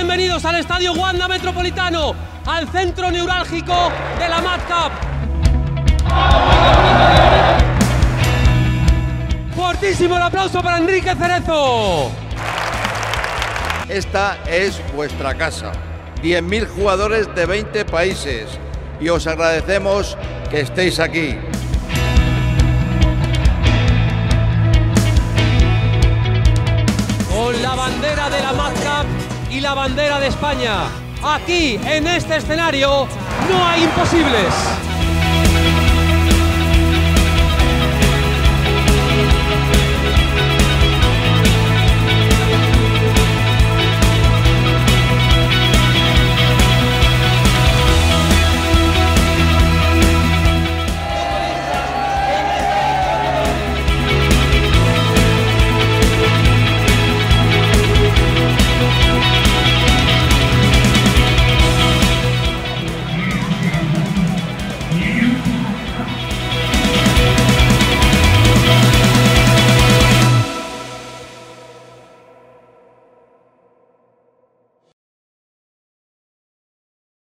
bienvenidos al Estadio Wanda Metropolitano, al centro neurálgico de la Mad Cup. Fortísimo el aplauso para Enrique Cerezo. Esta es vuestra casa. 10.000 jugadores de 20 países y os agradecemos que estéis aquí. Y la bandera de España. Aquí, en este escenario, no hay imposibles.